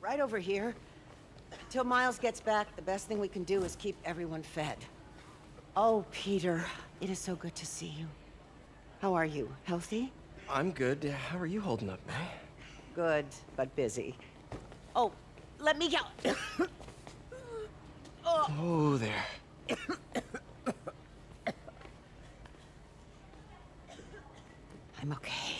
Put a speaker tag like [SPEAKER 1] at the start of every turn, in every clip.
[SPEAKER 1] right over here. Until Miles gets back, the best thing we can do is keep everyone fed. Oh, Peter, it is so good to see you. How are you? Healthy?
[SPEAKER 2] I'm good. How are you holding up, May?
[SPEAKER 1] Good, but busy. Oh, let me go.
[SPEAKER 2] Oh, there.
[SPEAKER 1] I'm okay.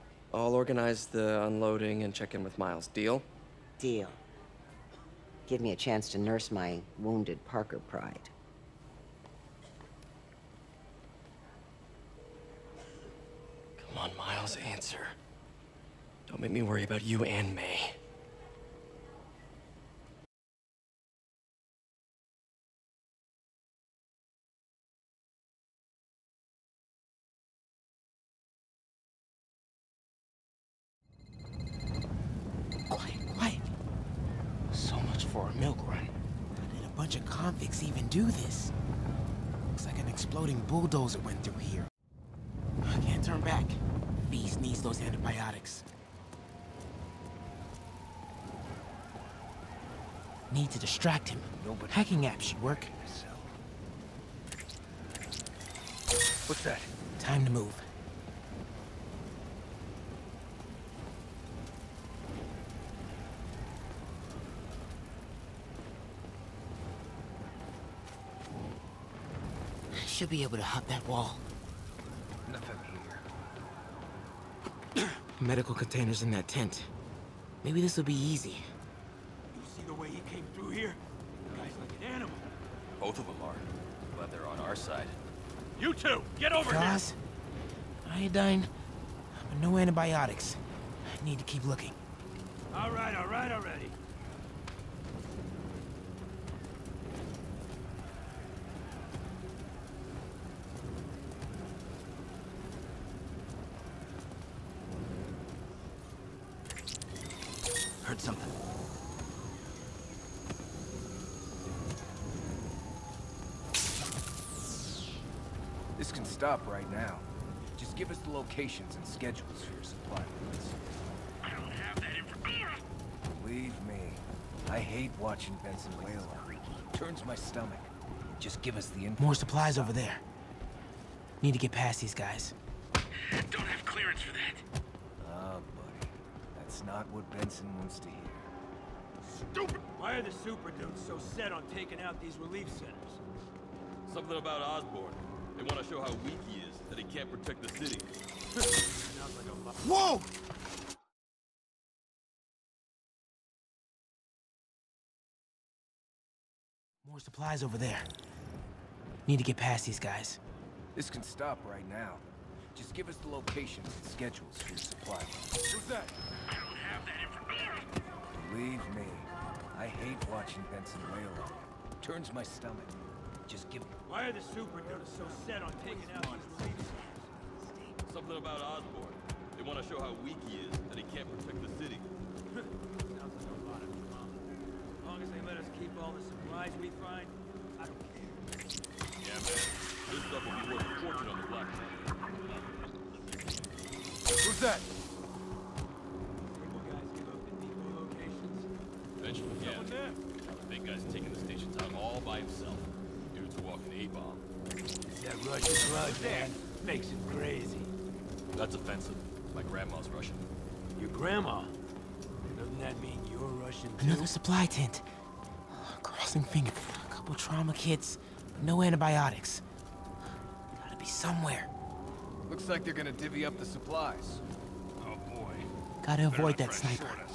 [SPEAKER 2] I'll organize the unloading and check in with Miles. Deal?
[SPEAKER 1] Deal. Give me a chance to nurse my wounded Parker pride.
[SPEAKER 2] Come on, Miles, answer. Don't make me worry about you and May.
[SPEAKER 3] For a milk run.
[SPEAKER 4] How did a bunch of convicts even do this? Looks like an exploding bulldozer went through here. I can't turn back. Feast needs those antibiotics. Need to distract him. Hacking app should work.
[SPEAKER 3] What's that?
[SPEAKER 4] Time to move. Should be able to hop that wall.
[SPEAKER 3] Nothing here.
[SPEAKER 4] Medical containers in that tent. Maybe this will be easy.
[SPEAKER 5] You see the way he came through here? The guy's like an animal.
[SPEAKER 6] Both of them are. But they're on our side.
[SPEAKER 5] You two, get over here!
[SPEAKER 4] Gauze, iodine, but no antibiotics. I need to keep looking.
[SPEAKER 5] All right, all right already.
[SPEAKER 3] Heard something. This can stop right now. Just give us the locations and schedules for your supply points.
[SPEAKER 5] I don't have that information.
[SPEAKER 3] Believe me, I hate watching Benson wail on. Turns my stomach. Just give us the info.
[SPEAKER 4] More supplies over there. Need to get past these guys.
[SPEAKER 5] Don't have clearance for that.
[SPEAKER 3] Ah, buddy. That's not what Benson wants to hear.
[SPEAKER 5] Stupid! Why are the super dudes so set on taking out these relief centers?
[SPEAKER 6] Something about Osborn. They want to show how weak he is, that he can't protect the city.
[SPEAKER 5] Sounds like a lot.
[SPEAKER 3] Whoa!
[SPEAKER 4] More supplies over there. Need to get past these guys.
[SPEAKER 3] This can stop right now. Just give us the locations and schedules for your supply.
[SPEAKER 5] Who's that? I don't have that information.
[SPEAKER 3] Believe me, I hate watching Benson wail on. Turns my stomach. Just give
[SPEAKER 5] Why are the super dudes so set on taking out these relief centers?
[SPEAKER 6] Something about Osborn. They want to show how weak he is, that he can't protect the city.
[SPEAKER 5] Sounds like a lot of drama. As long as they let us keep all the supplies we find, I don't care.
[SPEAKER 6] Yeah, man. This stuff will be worth a fortune on the black market.
[SPEAKER 3] Who's that?
[SPEAKER 5] Able guys give up the depot locations.
[SPEAKER 6] Benjamin, yeah.
[SPEAKER 5] Someone?
[SPEAKER 6] The big guy's taking the stations out all by himself. Dude's a walking A-bomb.
[SPEAKER 5] That Russian blood, man, makes him crazy.
[SPEAKER 6] That's offensive. My grandma's Russian.
[SPEAKER 5] Your grandma? Doesn't that mean you're Russian too?
[SPEAKER 4] Another supply tent. Crossing fingers. A couple trauma kits, no antibiotics. Gotta be somewhere.
[SPEAKER 3] Looks like they're gonna divvy up the supplies.
[SPEAKER 5] Oh boy.
[SPEAKER 4] Gotta avoid that sniper.
[SPEAKER 6] Bro,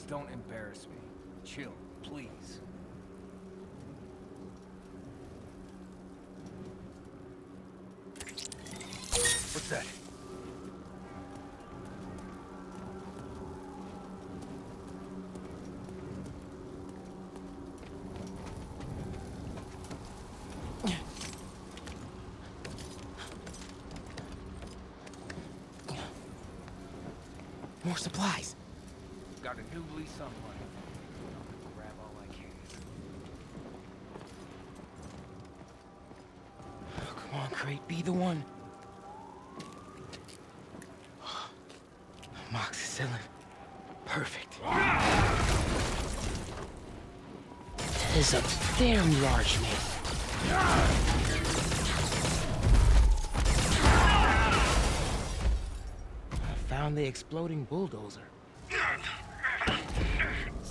[SPEAKER 3] Please don't embarrass me. Chill, please. What's that?
[SPEAKER 4] More supplies.
[SPEAKER 3] Got a new lease on life.
[SPEAKER 4] Oh, come on, Crate, be the one. Amoxicillin. Perfect. That is a very large found the exploding bulldozer.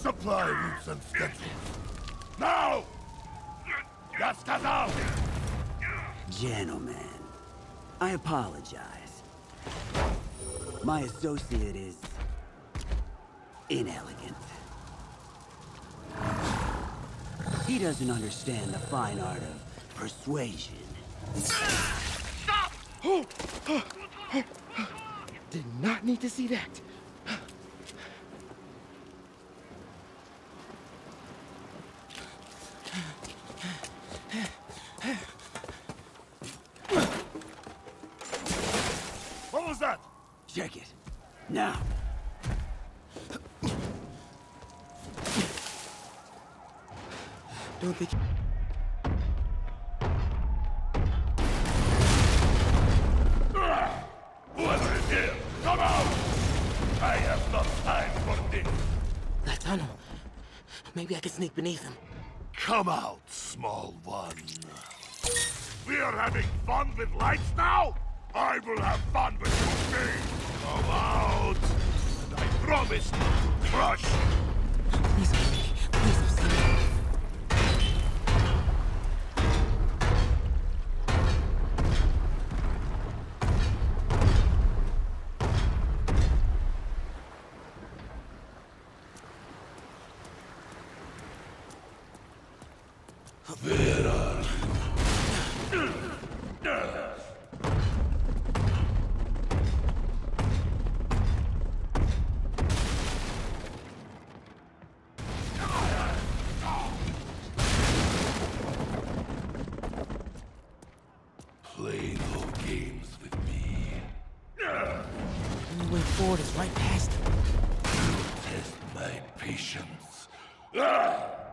[SPEAKER 7] Supply routes and schedules. Now! Yaskazal!
[SPEAKER 8] Gentlemen, I apologize. My associate is... inelegant. He doesn't understand the fine art of persuasion. Stop!
[SPEAKER 4] Did not need to see that.
[SPEAKER 8] Check it. Now.
[SPEAKER 4] Don't think.
[SPEAKER 7] Whoever is here, come out! I have not time for this.
[SPEAKER 4] That tunnel. Maybe I can sneak beneath him.
[SPEAKER 7] Come out, small one. We are having fun with lights now? I will have fun with you, me. Come out! And I promise not to crush.
[SPEAKER 4] Please, please, I've seen it.
[SPEAKER 7] Play
[SPEAKER 4] Way forward is right past him.
[SPEAKER 7] Test my patience. Ah!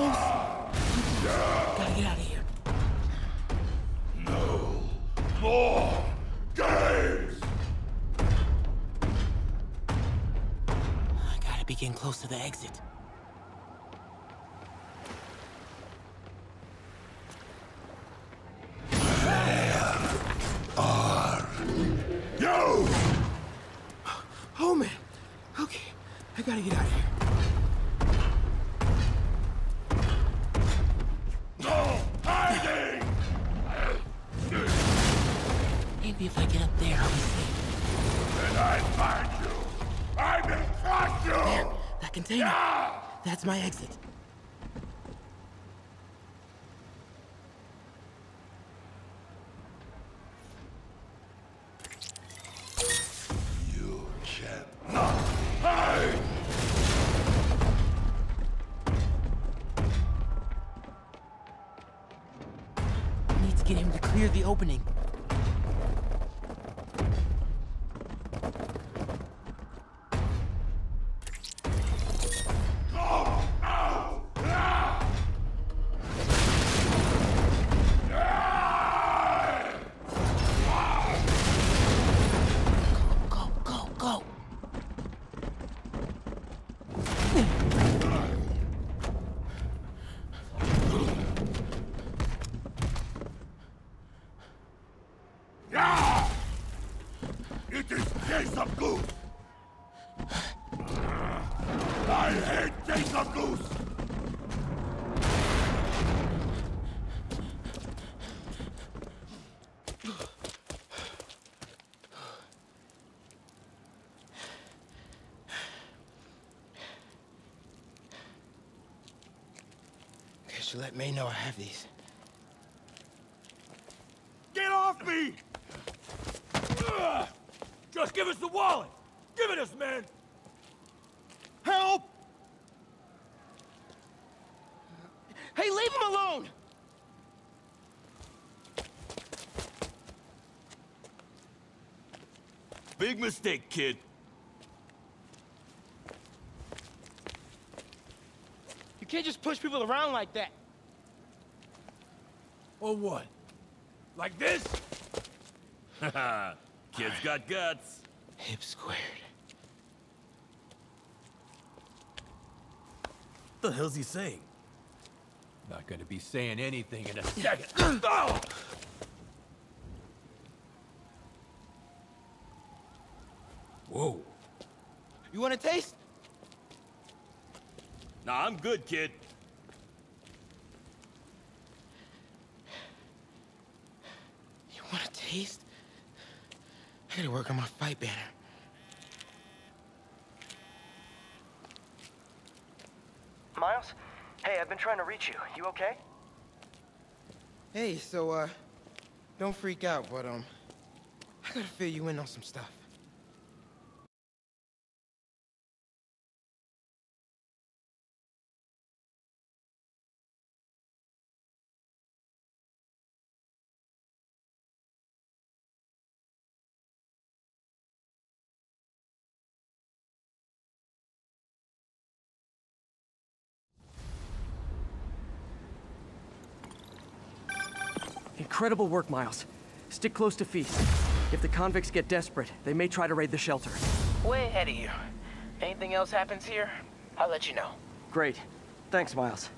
[SPEAKER 4] Gotta get out of here.
[SPEAKER 7] No more games!
[SPEAKER 4] I gotta be getting close to the exit.
[SPEAKER 7] You!
[SPEAKER 4] Oh man. Okay, I gotta get out of here. That's my exit.
[SPEAKER 7] You cannot hide!
[SPEAKER 4] Need to get him to clear the opening. Guess let May know I have these.
[SPEAKER 9] Get off me! Ugh! Just give us the wallet! Give it us, man! Help!
[SPEAKER 4] Hey, leave him alone!
[SPEAKER 6] Big mistake, kid.
[SPEAKER 4] You can't just push people around like that.
[SPEAKER 9] Or what? Like this?
[SPEAKER 6] Haha, kid's got guts.
[SPEAKER 4] Hip squared.
[SPEAKER 9] What the hell's he saying? Not gonna be saying anything in a second. oh! Whoa.
[SPEAKER 4] You want a taste?
[SPEAKER 6] Nah, I'm good, kid.
[SPEAKER 4] You want a taste? I gotta work on my fight banner.
[SPEAKER 10] Miles? Hey, I've been trying to reach you. You okay?
[SPEAKER 4] Hey, so, uh, don't freak out, but, um, I gotta fill you in on some stuff.
[SPEAKER 11] Incredible work, Miles. Stick close to Feast. If the convicts get desperate, they may try to raid the shelter.
[SPEAKER 4] Way ahead of you. Anything else happens here, I'll let you know.
[SPEAKER 11] Great. Thanks, Miles.